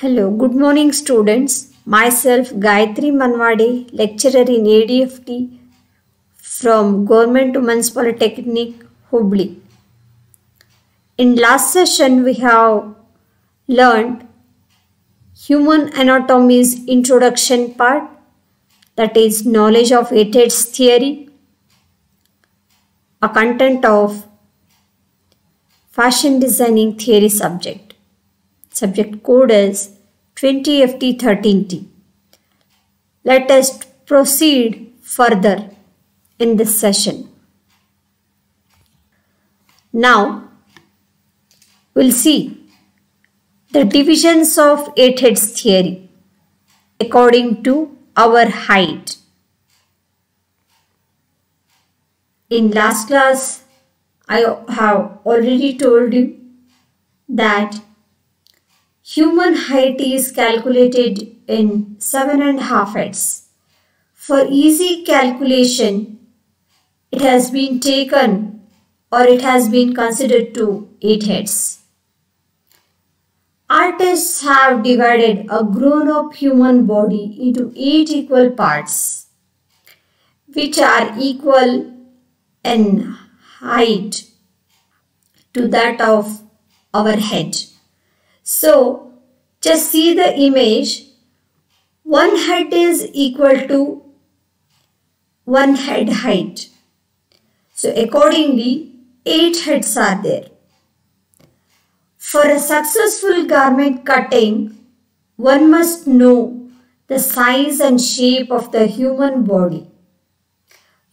Hello, good morning students. Myself Gayatri Manwade, lecturer in ADFT from Government Women's Polytechnic, Hubli. In last session we have learned human anatomy's introduction part that is knowledge of eight theory, a content of fashion designing theory subject. Subject code is 20FT13T. Let us proceed further in this session. Now, we'll see the divisions of eight heads theory according to our height. In last class, I have already told you that Human height is calculated in seven and a half heads. For easy calculation, it has been taken or it has been considered to eight heads. Artists have divided a grown-up human body into eight equal parts, which are equal in height to that of our head. So, just see the image. One head is equal to one head height. So, accordingly, eight heads are there. For a successful garment cutting, one must know the size and shape of the human body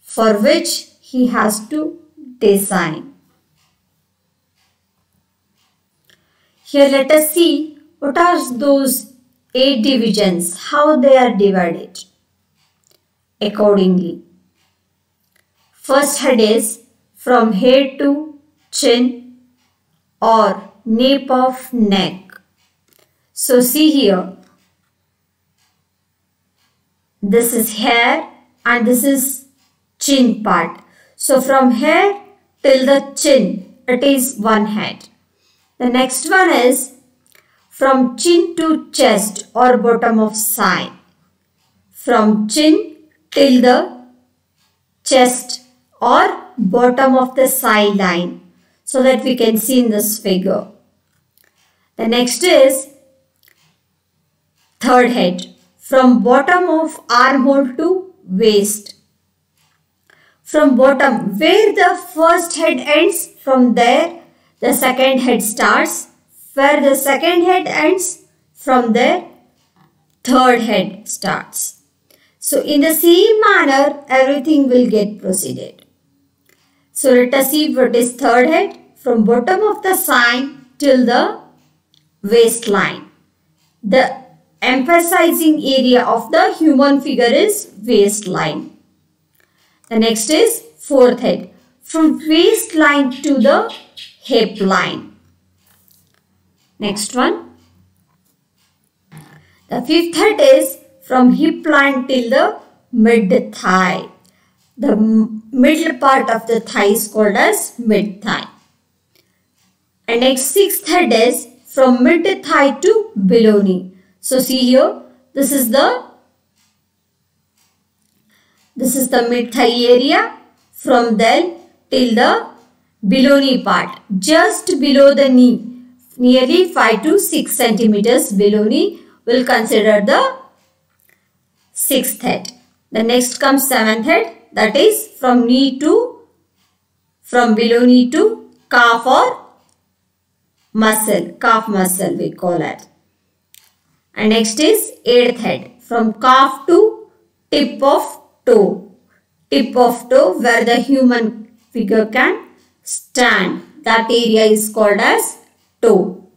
for which he has to design. Here let us see what are those eight divisions, how they are divided accordingly. First head is from head to chin or nape of neck. So see here, this is hair and this is chin part. So from hair till the chin, it is one head. The next one is from chin to chest or bottom of scye. From chin till the chest or bottom of the scye line so that we can see in this figure. The next is third head from bottom of armhole to waist. From bottom where the first head ends from there the second head starts where the second head ends from there third head starts. So in the same manner everything will get proceeded. So let us see what is third head from bottom of the scye till the waistline. The emphasizing area of the human figure is waistline. The next is fourth head from waistline to the hip line. Next one. The fifth head is from hip line till the mid thigh. The middle part of the thigh is called as mid thigh. And next sixth head is from mid thigh to below knee. So see here, this is the this is the mid thigh area from there till the below knee part. Just below the knee. Nearly 5 to 6 centimeters below knee we'll consider the sixth head. The next comes seventh head. That is from knee to from below knee to calf or muscle. Calf muscle we call it and next is eighth head. From calf to tip of toe. Tip of toe where the human figure can stand. That area is called as toe.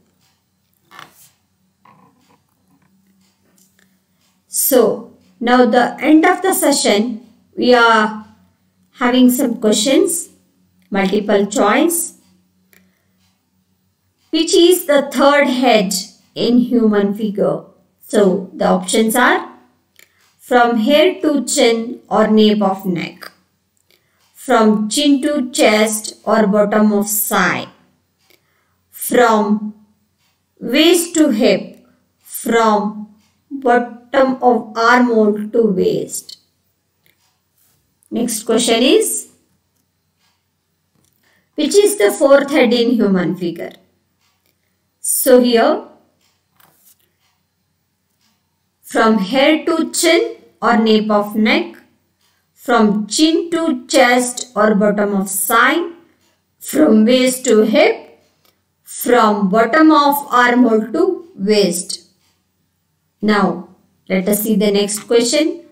So, now the end of the session, we are having some questions, multiple choice. Which is the third head in human figure? So, the options are from hair to chin or nape of neck from chin to chest or bottom of scye, from waist to hip, from bottom of arm hole to waist. Next question is which is the fourth head in human figure? So here from hair to chin or nape of neck, from chin to chest or bottom of scye, from waist to hip, from bottom of armhole to waist. Now, let us see the next question.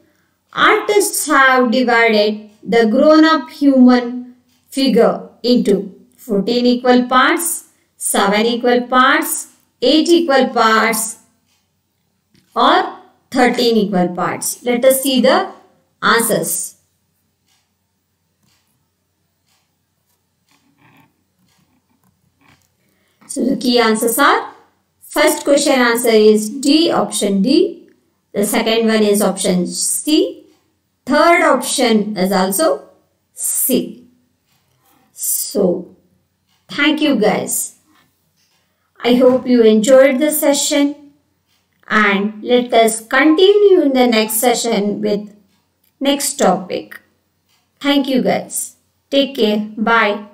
Artists have divided the grown-up human figure into 14 equal parts, 7 equal parts, 8 equal parts or 13 equal parts. Let us see the answers. So the key answers are first question answer is D option D. The second one is option C. Third option is also C. So thank you guys. I hope you enjoyed the session and let us continue in the next session with next topic. Thank you guys. Take care. Bye.